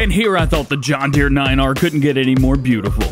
And here I thought the John Deere 9R couldn't get any more beautiful.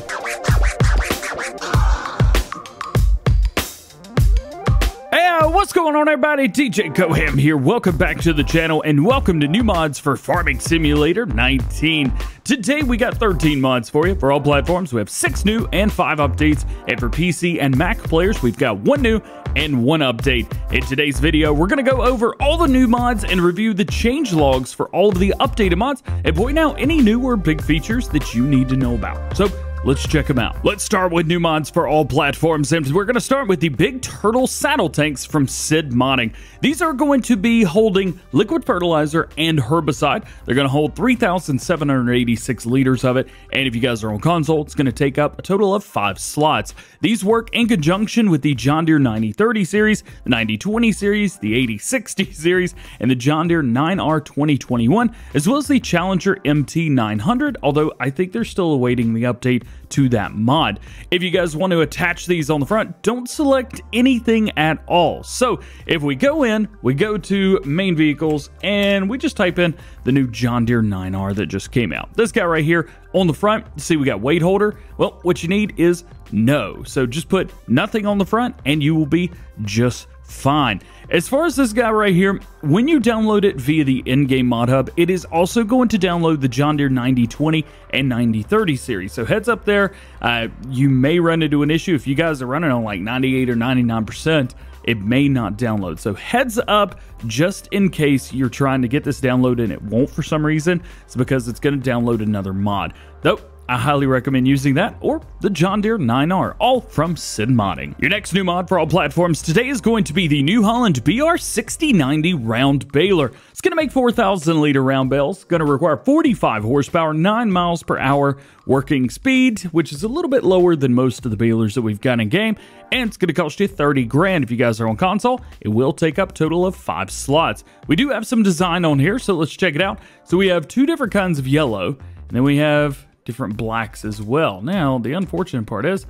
What's going on everybody? DJ GoHam here. Welcome back to the channel and welcome to new mods for Farming Simulator 19. Today we got 13 mods for you for all platforms. We have 6 new and 5 updates. And for PC and Mac players, we've got 1 new and 1 update. In today's video, we're going to go over all the new mods and review the change logs for all of the updated mods and point out any new or big features that you need to know about. So Let's check them out. Let's start with new mods for all platforms, and we're going to start with the Big Turtle Saddle Tanks from Sid Modding. These are going to be holding liquid fertilizer and herbicide. They're going to hold 3,786 liters of it, and if you guys are on console, it's going to take up a total of five slots. These work in conjunction with the John Deere 9030 series, the 9020 series, the 8060 series, and the John Deere 9R 2021, as well as the Challenger MT900, although I think they're still awaiting the update to that mod. If you guys want to attach these on the front, don't select anything at all. So if we go in, we go to main vehicles, and we just type in the new John Deere 9R that just came out. This guy right here on the front, see we got weight holder. Well, what you need is no. So just put nothing on the front and you will be just fine. As far as this guy right here, when you download it via the in-game mod hub, it is also going to download the John Deere 9020 and 9030 series. So heads up there, uh, you may run into an issue if you guys are running on like 98 or 99%, it may not download. So heads up, just in case you're trying to get this downloaded and it won't for some reason, it's because it's going to download another mod. Though I highly recommend using that or the John Deere 9R, all from Sid Modding. Your next new mod for all platforms today is going to be the New Holland BR6090 round baler. It's going to make 4,000 liter round bales, going to require 45 horsepower, 9 miles per hour working speed, which is a little bit lower than most of the balers that we've got in game, and it's going to cost you 30 grand if you guys are on console. It will take up total of 5 slots. We do have some design on here, so let's check it out. So we have two different kinds of yellow, and then we have different blacks as well. Now, the unfortunate part is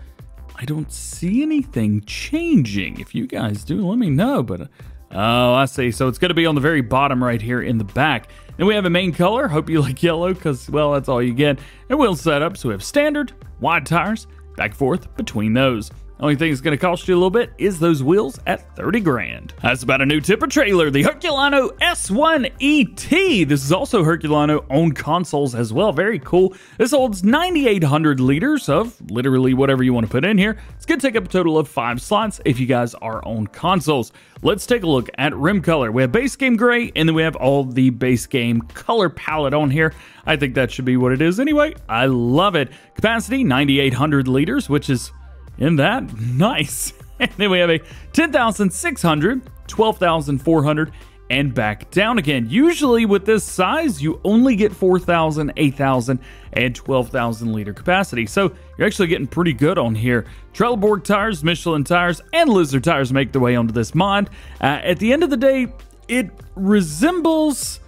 I don't see anything changing. If you guys do, let me know. But, oh, I see. So it's going to be on the very bottom right here in the back. Then we have a main color. Hope you like yellow because, well, that's all you get. And wheel setup. So we have standard, wide tires, back forth between those. Only thing that's going to cost you a little bit is those wheels at 30 grand. That's about a new tipper trailer, the Herculano S1 ET. This is also Herculano owned consoles as well. Very cool. This holds 9,800 liters of literally whatever you want to put in here. It's going to take up a total of five slots if you guys are on consoles. Let's take a look at rim color. We have base game gray, and then we have all the base game color palette on here. I think that should be what it is anyway. I love it. Capacity, 9,800 liters, which is in that, nice. and then we have a 10,600, 12,400, and back down again. Usually with this size, you only get 4,000, 8,000, and 12,000 liter capacity. So you're actually getting pretty good on here. Trelleborg tires, Michelin tires, and Lizard tires make their way onto this mod. Uh, at the end of the day, it resembles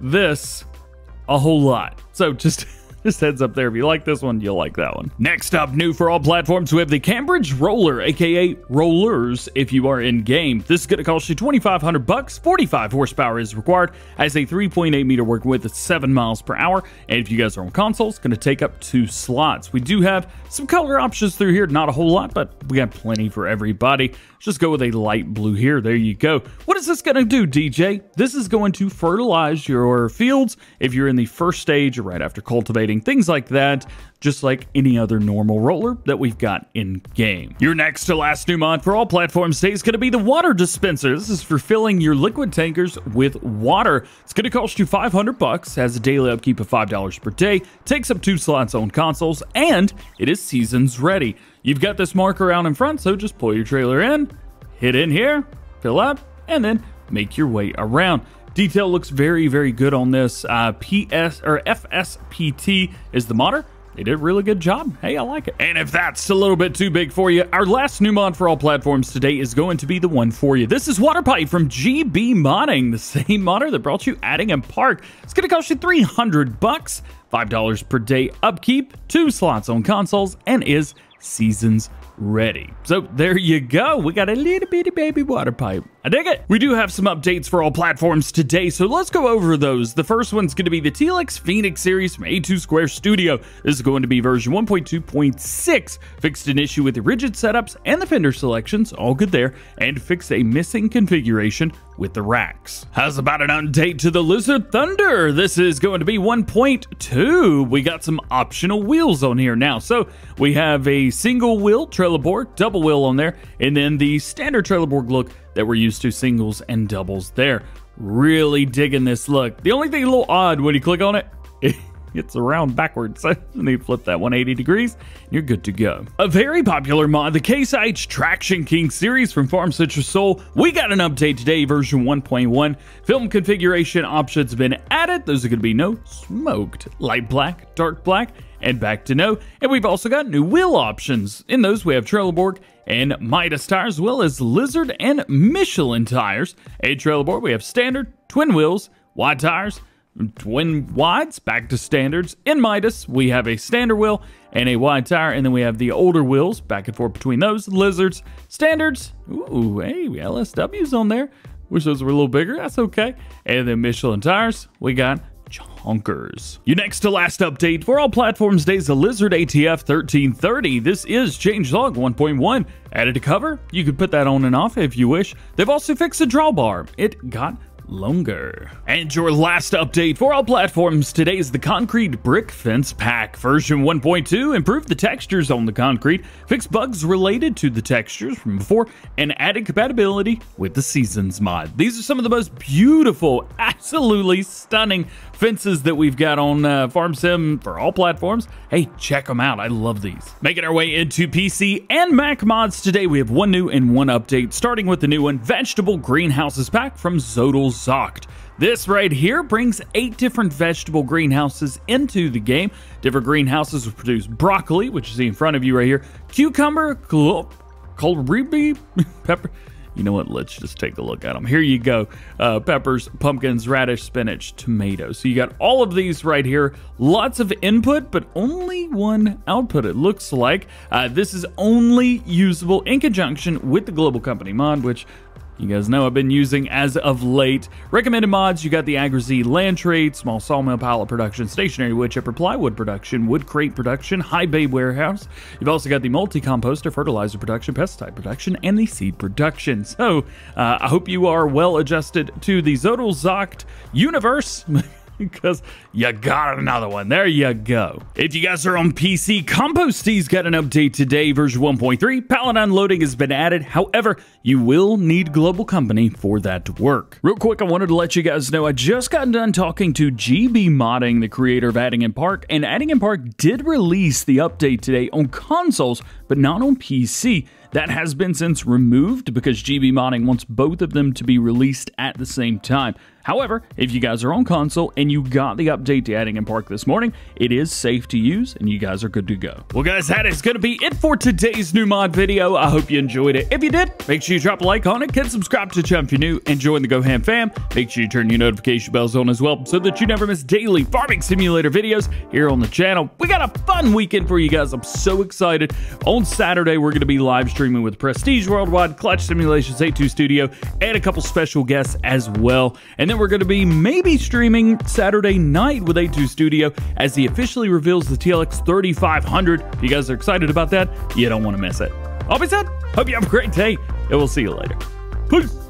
this a whole lot. So just Just heads up there. If you like this one, you'll like that one. Next up, new for all platforms, we have the Cambridge Roller, aka Rollers, if you are in game. This is going to cost you 2500 bucks. 45 horsepower is required. Has a 3.8 meter working width at 7 miles per hour. And if you guys are on console, it's going to take up two slots. We do have some color options through here. Not a whole lot, but we got plenty for everybody. Just go with a light blue here. There you go. What is this going to do, DJ? This is going to fertilize your fields if you're in the first stage or right after cultivating things like that, just like any other normal roller that we've got in game. Your next to last new mod for all platforms today is going to be the water dispenser. This is for filling your liquid tankers with water. It's going to cost you 500 bucks, has a daily upkeep of $5 per day, takes up two slots on consoles, and it is seasons ready. You've got this marker out in front, so just pull your trailer in, hit in here, fill up, and then make your way around. Detail looks very, very good on this. Uh, PS or FSPT is the modder. They did a really good job. Hey, I like it. And if that's a little bit too big for you, our last new mod for all platforms today is going to be the one for you. This is Water Pipe from GB Modding, the same modder that brought you Attingham Park. It's going to cost you 300 bucks. $5 per day upkeep, two slots on consoles, and is seasons ready. So there you go. We got a little bitty baby water pipe. I dig it. We do have some updates for all platforms today, so let's go over those. The first one's going to be the TLX Phoenix series from A2 Square Studio. This is going to be version 1.2.6. Fixed an issue with the rigid setups and the fender selections, all good there, and fixed a missing configuration with the racks. How's about an update to the Lizard Thunder? This is going to be 1.2. We got some optional wheels on here now. So we have a single wheel Trelleborg, double wheel on there, and then the standard Trelleborg look that we're used to singles and doubles there. Really digging this look. The only thing a little odd when you click on it, it's around backwards. So you flip that 180 degrees, and you're good to go. A very popular mod, the IH Traction King series from Farm Citrus Soul. We got an update today, version 1.1. Film configuration options have been added. Those are going to be no smoked, light black, dark black, and back to no. And we've also got new wheel options. In those, we have Trelleborg and Midas tires, as well as Lizard and Michelin tires. A Trelleborg, we have standard, twin wheels, wide tires, twin wides, back to standards. In Midas, we have a standard wheel and a wide tire, and then we have the older wheels, back and forth between those. Lizards, standards, ooh, hey, we LSW's on there. Wish those were a little bigger, that's okay. And then Michelin tires, we got Chonkers. Your next to last update for all platforms days the Lizard ATF 1330. This is change changelog 1.1. Added a cover, you could put that on and off if you wish. They've also fixed the drawbar. It got longer. And your last update for all platforms today is the Concrete Brick Fence Pack. Version 1.2 improved the textures on the concrete, fixed bugs related to the textures from before, and added compatibility with the Seasons mod. These are some of the most beautiful, absolutely stunning fences that we've got on uh, Farm Sim for all platforms. Hey, check them out. I love these. Making our way into PC and Mac mods today, we have one new and one update, starting with the new one, Vegetable Greenhouses Pack from Zodal Zocht. This right here brings eight different vegetable greenhouses into the game. Different greenhouses will produce broccoli, which see in front of you right here, cucumber, kohlrabi, pepper, you know what? Let's just take a look at them. Here you go. Uh, peppers, pumpkins, radish, spinach, tomatoes. So you got all of these right here. Lots of input, but only one output, it looks like. Uh, this is only usable in conjunction with the Global Company mod, which you guys know I've been using as of late. Recommended mods, you got the AgriZ land trade, small sawmill pallet production, stationary wood chipper plywood production, wood crate production, high bay warehouse. You've also got the multi-composter, fertilizer production, pesticide production, and the seed production. So uh, I hope you are well adjusted to the Zodal Zocht universe. because you got another one. There you go. If you guys are on PC, Composttea's got an update today, version 1.3. Pallet unloading has been added. However, you will need Global Company for that to work. Real quick, I wanted to let you guys know I just got done talking to GB Modding, the creator of Attingham Park, and Attingham Park did release the update today on consoles, but not on PC. That has been since removed because GB Modding wants both of them to be released at the same time. However, if you guys are on console and you got the update to Attingham Park this morning, it is safe to use and you guys are good to go. Well guys, that is going to be it for today's new mod video. I hope you enjoyed it. If you did, make sure you drop a like on it, get subscribe to the if you're new, and join the GoHam fam. Make sure you turn your notification bells on as well so that you never miss daily farming simulator videos here on the channel. We got a fun weekend for you guys. I'm so excited. On Saturday, we're going to be live streaming with Prestige Worldwide, Clutch Simulations A2 Studio, and a couple special guests as well. And then we're going to be maybe streaming Saturday night with A2 Studio as he officially reveals the TLX 3500. If you guys are excited about that, you don't want to miss it. All be said, hope you have a great day, and we'll see you later. Peace.